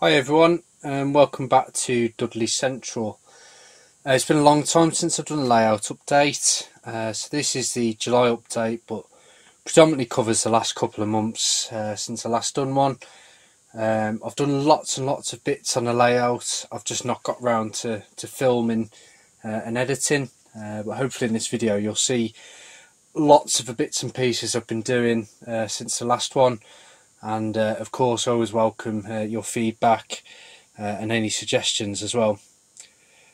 Hi everyone and welcome back to Dudley Central. Uh, it's been a long time since I've done a layout update uh, so this is the July update but predominantly covers the last couple of months uh, since I last done one. Um, I've done lots and lots of bits on the layout I've just not got round to, to filming uh, and editing uh, but hopefully in this video you'll see lots of the bits and pieces I've been doing uh, since the last one and uh, of course always welcome uh, your feedback uh, and any suggestions as well.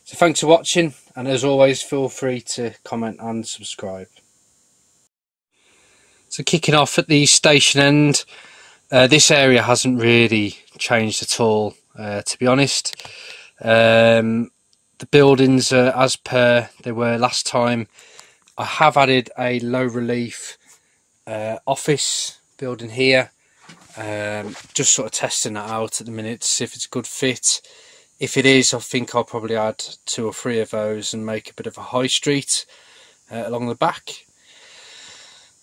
So thanks for watching and as always feel free to comment and subscribe. So kicking off at the station end, uh, this area hasn't really changed at all uh, to be honest. Um, the buildings are as per they were last time. I have added a low relief uh, office building here um, just sort of testing that out at the minute to see if it's a good fit. If it is, I think I'll probably add two or three of those and make a bit of a high street uh, along the back.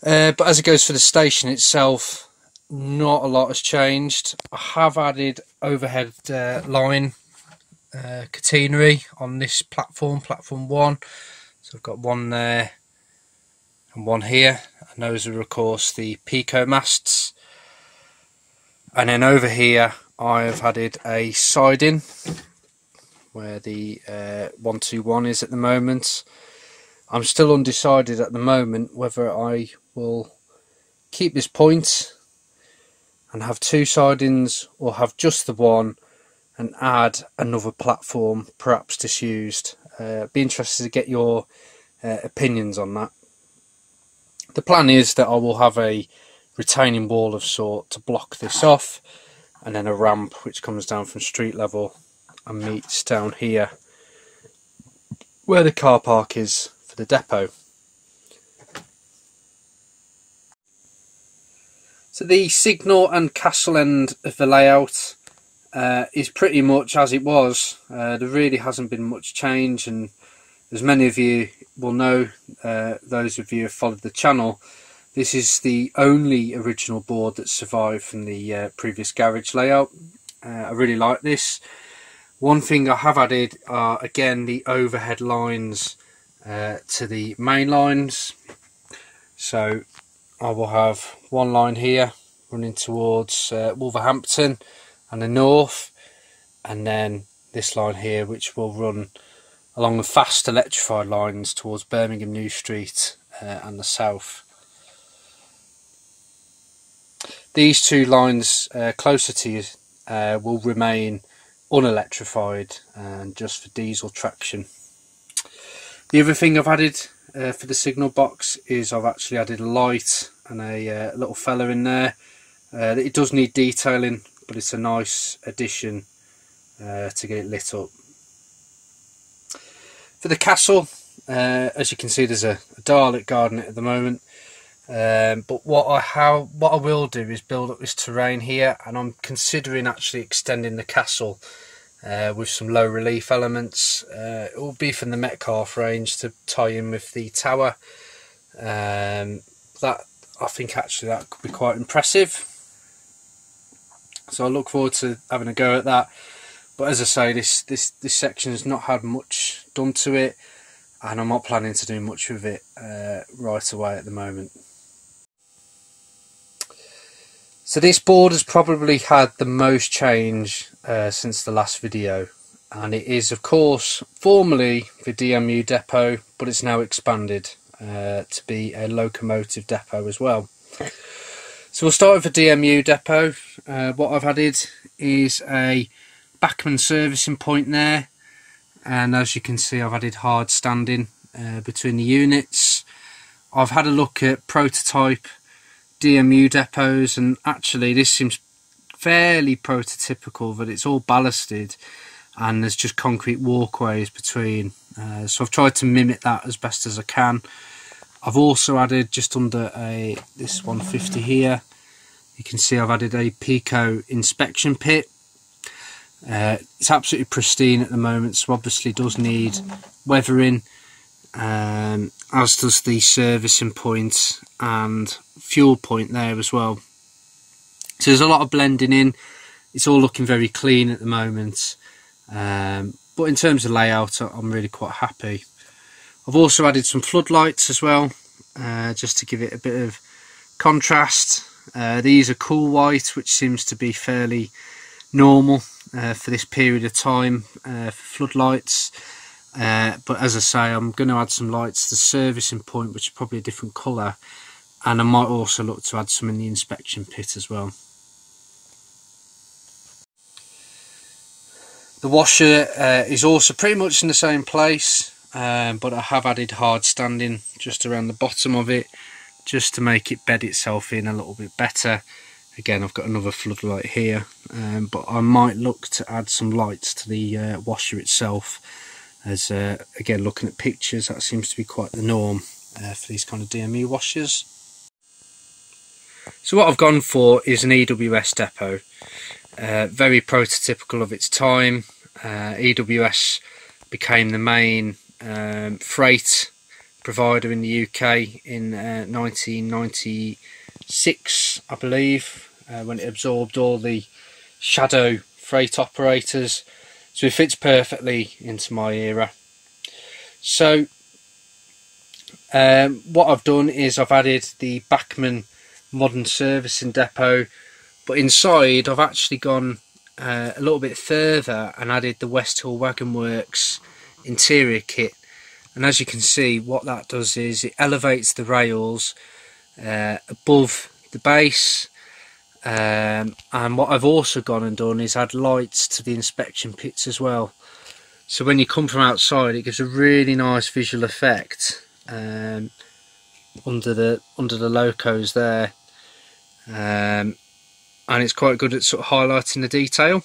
Uh, but as it goes for the station itself, not a lot has changed. I have added overhead uh, line uh, catenary on this platform, platform one. So I've got one there and one here. And those are of course the Peco masts and then over here I have added a siding where the uh, 121 is at the moment. I'm still undecided at the moment whether I will keep this point and have two sidings or have just the one and add another platform perhaps disused. Uh, be interested to get your uh, opinions on that. The plan is that I will have a retaining wall of sort to block this off and then a ramp which comes down from street level and meets down here where the car park is for the depot. So the signal and castle end of the layout uh, is pretty much as it was. Uh, there really hasn't been much change and as many of you will know, uh, those of you who have followed the channel, this is the only original board that survived from the uh, previous garage layout. Uh, I really like this. One thing I have added are again the overhead lines uh, to the main lines. So I will have one line here running towards uh, Wolverhampton and the north and then this line here which will run along the fast electrified lines towards Birmingham New Street uh, and the south. These two lines uh, closer to you uh, will remain unelectrified and just for diesel traction. The other thing I've added uh, for the signal box is I've actually added a light and a uh, little fella in there. Uh, it does need detailing but it's a nice addition uh, to get it lit up. For the castle, as you can see there's a, a Dalek garden at the moment um, but what I have, what I will do is build up this terrain here, and I'm considering actually extending the castle uh, with some low relief elements. Uh, it will be from the Metcalfe range to tie in with the tower. Um, that I think actually that could be quite impressive. So I look forward to having a go at that. But as I say, this this this section has not had much done to it, and I'm not planning to do much with it uh, right away at the moment. So this board has probably had the most change uh, since the last video and it is of course formerly the DMU depot but it's now expanded uh, to be a locomotive depot as well. So we'll start with the DMU depot. Uh, what I've added is a Bachmann servicing point there and as you can see I've added hard standing uh, between the units. I've had a look at prototype DMU depots and actually this seems fairly prototypical that it's all ballasted and there's just concrete walkways between uh, so I've tried to mimic that as best as I can. I've also added just under a this 150 here you can see I've added a Peco inspection pit. Uh, it's absolutely pristine at the moment so obviously does need weathering. Um, as does the servicing point and fuel point there as well. So there's a lot of blending in it's all looking very clean at the moment. Um, but in terms of layout, I'm really quite happy. I've also added some floodlights as well, uh, just to give it a bit of contrast. Uh, these are cool white, which seems to be fairly normal uh, for this period of time uh, for floodlights. Uh, but as I say, I'm going to add some lights to the servicing point, which is probably a different colour. And I might also look to add some in the inspection pit as well. The washer uh, is also pretty much in the same place, um, but I have added hard standing just around the bottom of it, just to make it bed itself in a little bit better. Again, I've got another floodlight here, um, but I might look to add some lights to the uh, washer itself. As uh, again, looking at pictures, that seems to be quite the norm uh, for these kind of DME washers. So what I've gone for is an EWS depot. Uh, very prototypical of its time. Uh, EWS became the main um, freight provider in the UK in uh, 1996, I believe, uh, when it absorbed all the shadow freight operators. So it fits perfectly into my era. So um, what I've done is I've added the Bachmann modern servicing depot but inside, I've actually gone uh, a little bit further and added the Westhill Wagon Works interior kit. And as you can see, what that does is it elevates the rails uh, above the base. Um, and what I've also gone and done is add lights to the inspection pits as well. So when you come from outside, it gives a really nice visual effect um, under the under the locos there. Um, and it's quite good at sort of highlighting the detail.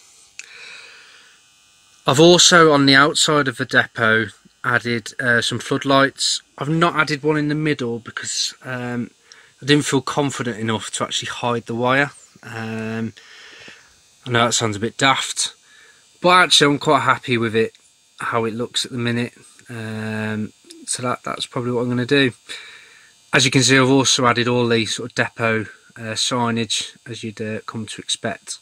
I've also on the outside of the depot added uh, some floodlights. I've not added one in the middle because um, I didn't feel confident enough to actually hide the wire. Um, I know that sounds a bit daft, but actually I'm quite happy with it, how it looks at the minute. Um, so that, that's probably what I'm going to do. As you can see I've also added all the sort of depot uh, signage as you'd uh, come to expect.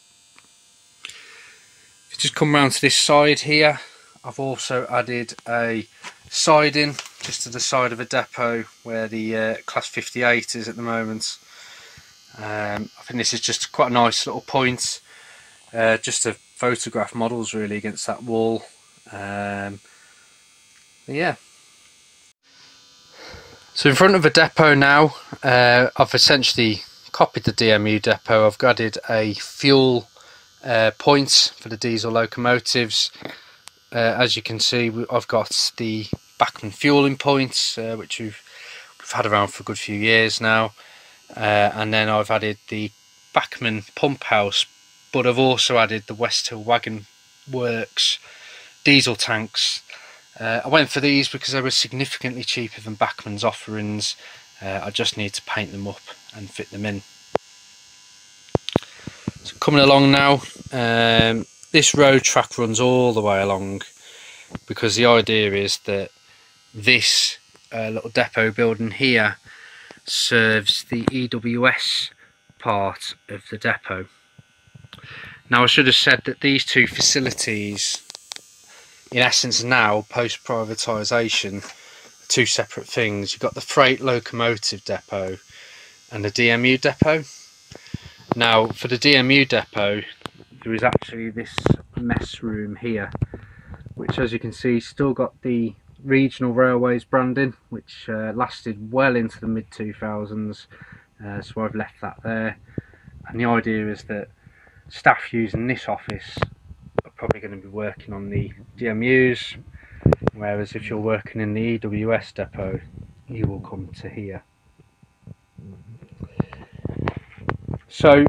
If you just come round to this side here, I've also added a siding just to the side of a depot where the uh, Class 58 is at the moment. Um, I think this is just quite a nice little point, uh, just to photograph models really against that wall. Um, yeah. So in front of a depot now, uh, I've essentially copied the DMU depot. I've added a fuel uh, point for the diesel locomotives. Uh, as you can see, I've got the Bachmann fueling points, uh, which we've, we've had around for a good few years now. Uh, and then I've added the Bachmann pump house, but I've also added the Westhill Wagon Works diesel tanks. Uh, I went for these because they were significantly cheaper than Bachmann's offerings. Uh, I just need to paint them up and fit them in. So coming along now, um, this road track runs all the way along because the idea is that this uh, little depot building here serves the EWS part of the depot. Now I should have said that these two facilities in essence now post privatisation two separate things. You've got the freight locomotive depot and the DMU depot. Now for the DMU depot there is actually this mess room here which as you can see still got the regional railways branding which uh, lasted well into the mid 2000s uh, so I've left that there. And the idea is that staff using this office are probably going to be working on the DMUs whereas if you're working in the EWS depot you will come to here. So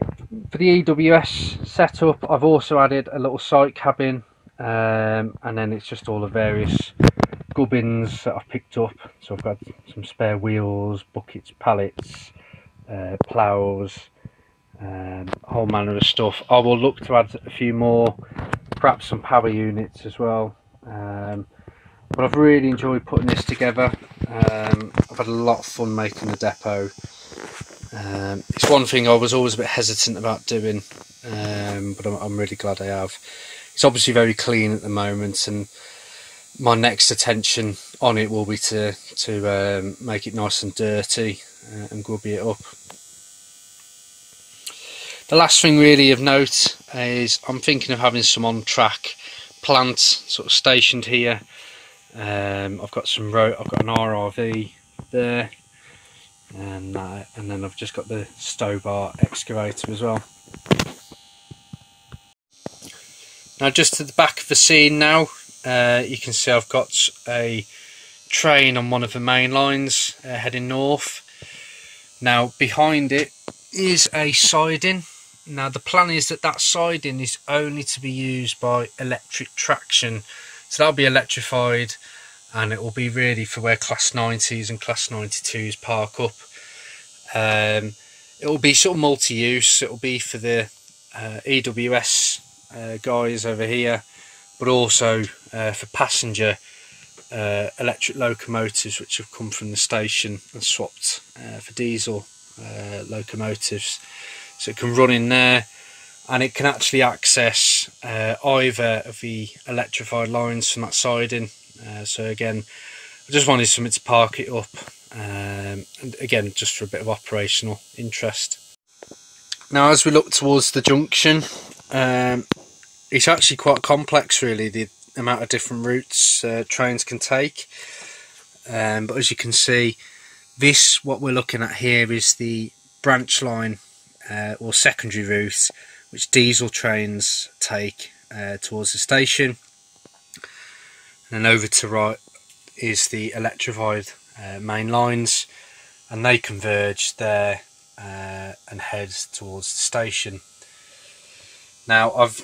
for the EWS setup I've also added a little site cabin um, and then it's just all the various gubbins that I've picked up so I've got some spare wheels, buckets, pallets, uh, ploughs, um, whole manner of stuff. I will look to add a few more, perhaps some power units as well. Um, but I've really enjoyed putting this together. Um, I've had a lot of fun making the depot. Um, it's one thing I was always a bit hesitant about doing um, but I'm, I'm really glad I have. It's obviously very clean at the moment, and my next attention on it will be to to um, make it nice and dirty uh, and grubby it up. The last thing really of note is I'm thinking of having some on track plants sort of stationed here. Um, I've got some I've got an RRV there, and and then I've just got the Stobart excavator as well. Now just to the back of the scene now, uh, you can see I've got a train on one of the main lines uh, heading north. Now behind it is a siding. Now the plan is that that siding is only to be used by electric traction. So that'll be electrified and it will be really for where class 90s and class 92s park up. Um, it will be sort of multi-use. It will be for the uh, EWS uh, guys over here but also uh, for passenger uh, electric locomotives which have come from the station and swapped uh, for diesel uh, locomotives. So it can run in there and it can actually access uh, either of the electrified lines from that siding. So again I just wanted something to park it up um, and again just for a bit of operational interest. Now as we look towards the junction um, it's actually quite complex really. The amount of different routes uh, trains can take um, but as you can see this what we're looking at here is the branch line uh, or secondary route which diesel trains take uh, towards the station and then over to right is the electrified uh, main lines and they converge there uh, and head towards the station now I've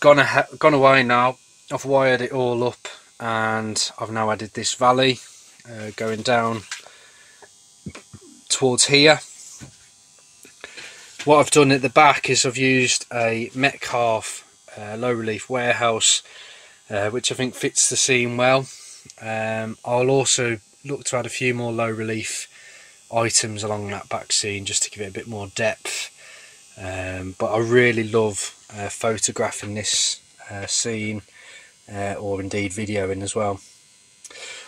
gone, gone away now. I've wired it all up and I've now added this valley uh, going down towards here. What I've done at the back is I've used a Metcalfe uh, low relief warehouse uh, which I think fits the scene well. Um, I'll also look to add a few more low relief items along that back scene just to give it a bit more depth um, but I really love uh, photographing this uh, scene uh, or indeed videoing as well.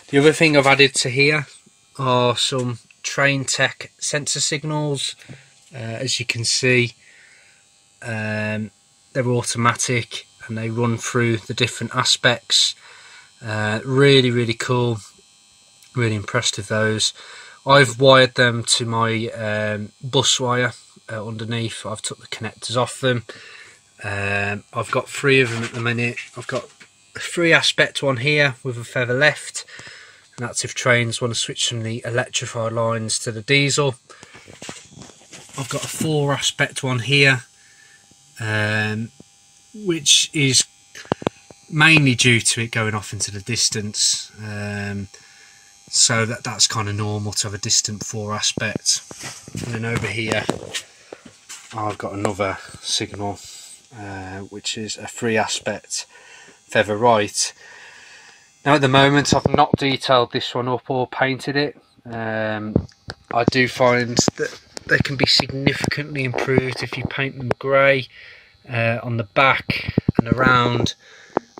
The other thing I've added to here are some train tech sensor signals. Uh, as you can see, um, they're automatic and they run through the different aspects. Uh, really, really cool. Really impressed with those. I've wired them to my um, bus wire uh, underneath. I've took the connectors off them um, I've got three of them at the minute. I've got a three aspect one here with a feather left and that's if trains want to switch from the electrified lines to the diesel. I've got a four aspect one here um, which is mainly due to it going off into the distance um, so that that's kind of normal to have a distant four aspect and then over here I've got another signal uh, which is a three aspect feather right. Now at the moment I've not detailed this one up or painted it. Um, I do find that they can be significantly improved if you paint them grey uh, on the back and around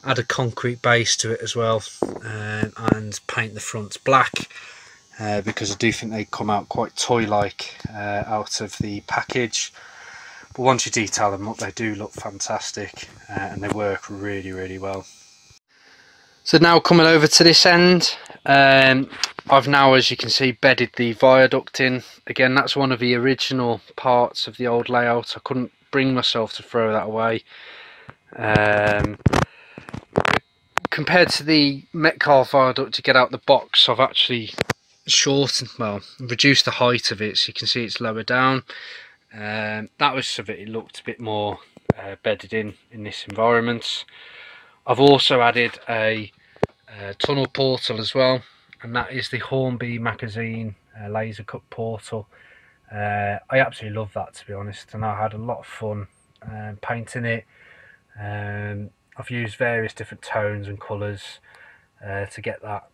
add a concrete base to it as well uh, and paint the fronts black uh, because I do think they come out quite toy-like uh, out of the package but once you detail them up they do look fantastic uh, and they work really really well. So now coming over to this end um, I've now as you can see bedded the viaduct in. Again that's one of the original parts of the old layout. I couldn't bring myself to throw that away. Um, compared to the Metcalfe viaduct to get out the box I've actually shortened well reduced the height of it so you can see it's lower down um, that was so that it looked a bit more uh, bedded in in this environment. I've also added a, a, tunnel portal as well and that is the Hornby magazine uh, laser cut portal. Uh, I absolutely love that to be honest and I had a lot of fun um, painting it. Um, I've used various different tones and colours uh, to get that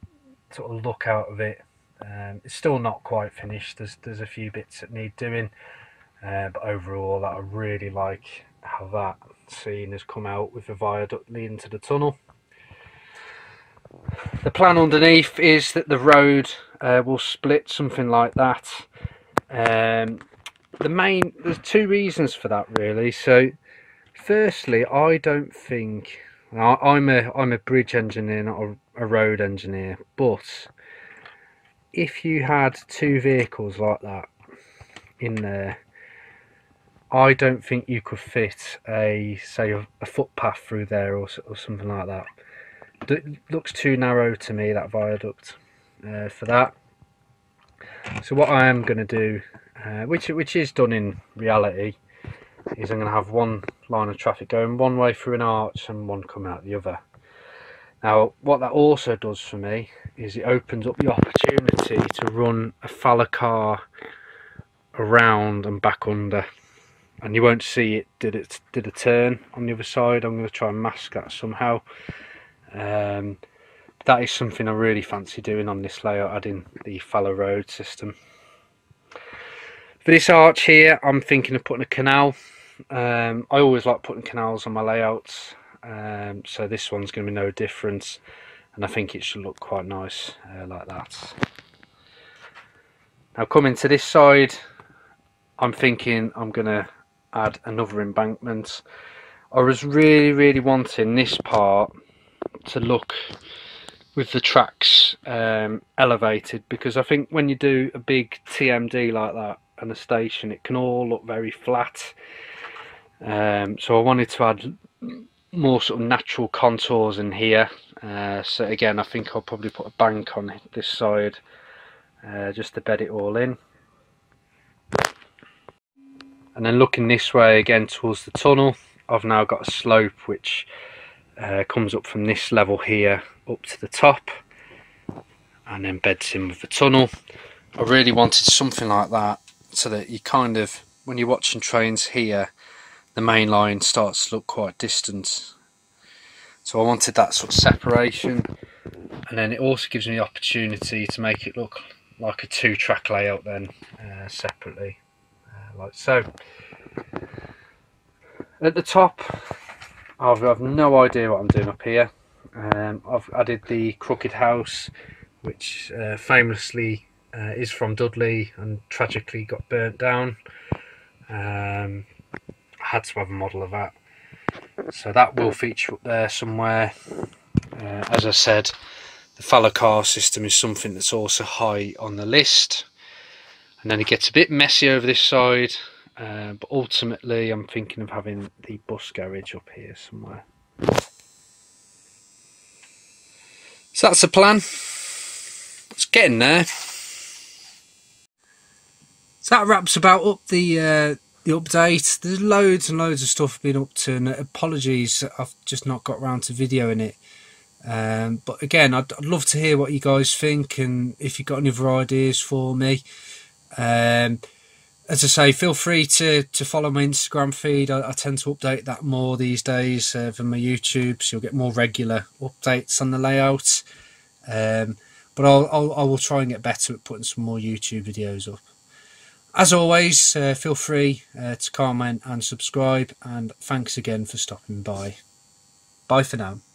sort of look out of it. Um, it's still not quite finished, there's, there's a few bits that need doing uh, but overall, that I really like how that scene has come out with the viaduct leading to the tunnel. The plan underneath is that the road uh, will split something like that. Um, the main there's two reasons for that really. So, firstly, I don't think I'm a I'm a bridge engineer, not a, a road engineer, but if you had two vehicles like that in there I don't think you could fit a say a, a footpath through there or, or something like that. It looks too narrow to me that viaduct uh, for that. So what I am going to do, uh, which which is done in reality, is I'm going to have one line of traffic going one way through an arch and one coming out the other. Now what that also does for me is it opens up the opportunity to run a Faller car around and back under and you won't see it did it did a turn on the other side. I'm going to try and mask that somehow. Um, that is something I really fancy doing on this layout adding the Faller road system. For this arch here I'm thinking of putting a canal. Um, I always like putting canals on my layouts. Um, so this one's going to be no different and I think it should look quite nice uh, like that. Now coming to this side I'm thinking I'm going to add another embankment. I was really, really wanting this part to look with the tracks um, elevated because I think when you do a big TMD like that and a station it can all look very flat. Um, so I wanted to add more sort of natural contours in here. Uh, so again I think I'll probably put a bank on this side uh, just to bed it all in and then looking this way again towards the tunnel I've now got a slope which uh, comes up from this level here up to the top and then beds in with the tunnel. I really wanted something like that so that you kind of when you're watching trains here the main line starts to look quite distant. So I wanted that sort of separation. And then it also gives me the opportunity to make it look like a two track layout then uh, separately like so. At the top, I've, I've no idea what I'm doing up here. Um, I've added the crooked house, which uh, famously uh, is from Dudley and tragically got burnt down. Um, I had to have a model of that. So that will feature up there somewhere. Uh, as I said, the Faller car system is something that's also high on the list and then it gets a bit messy over this side uh, but ultimately I'm thinking of having the bus garage up here somewhere. So that's the plan. It's getting there. So that wraps about up the uh, the update. There's loads and loads of stuff been up to and apologies I've just not got around to videoing it. Um, but again I'd, I'd love to hear what you guys think and if you've got any other ideas for me um, as I say, feel free to, to follow my Instagram feed. I, I tend to update that more these days uh, than my YouTube, so you'll get more regular updates on the layout. Um, but I'll, I'll, I will try and get better at putting some more YouTube videos up. As always, uh, feel free uh, to comment and subscribe, and thanks again for stopping by. Bye for now.